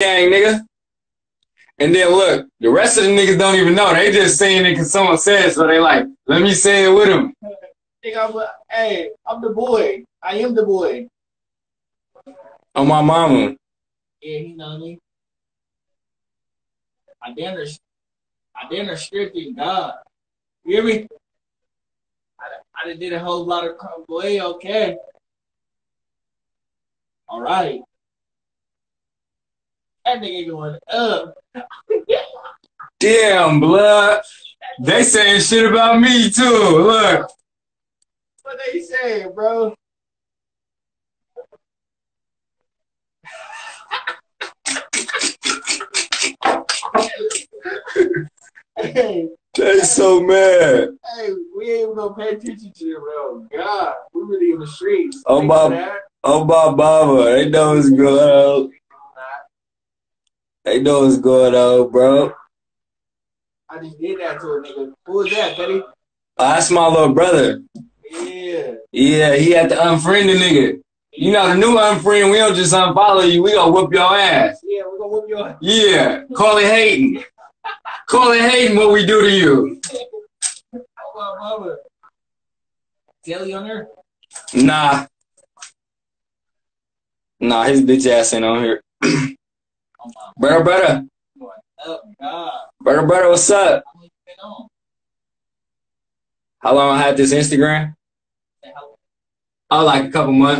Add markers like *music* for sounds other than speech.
gang, nigga. And then look, the rest of the niggas don't even know. They just saying it because someone said it, so. They like, let me say it with them. Nigga, I'm, hey, I'm the boy. I am the boy. On my mama. Yeah, he know me. I near, I damn near strictly God. You hear me? I, done- I did a whole lot of. Boy, okay. All right. That nigga going up. Damn, blood. They saying shit about me too. Look. What they say, bro? hey, They so mad. hey, we ain't even gonna pay attention to you, bro. God, we really in the streets. Oh, my-. Oh my mama. They know what's going on. They know what's going on, bro. I just did that to a nigga. Who was that, Betty? Oh, that's my little brother. Yeah. Yeah, he had to unfriend the nigga. You know, the new unfriend, we don't just unfollow you. We gonna whoop your ass. Yeah, we're gonna whoop your ass. Yeah, call it hating. Call it hating what we do to you. Oh, my mama. Telly on her? Nah. Nah, his bitch ass ain't on here. *clears throat* Brother, brother. Brother, brother, what's up? How long I had this Instagram? Oh, like a couple months.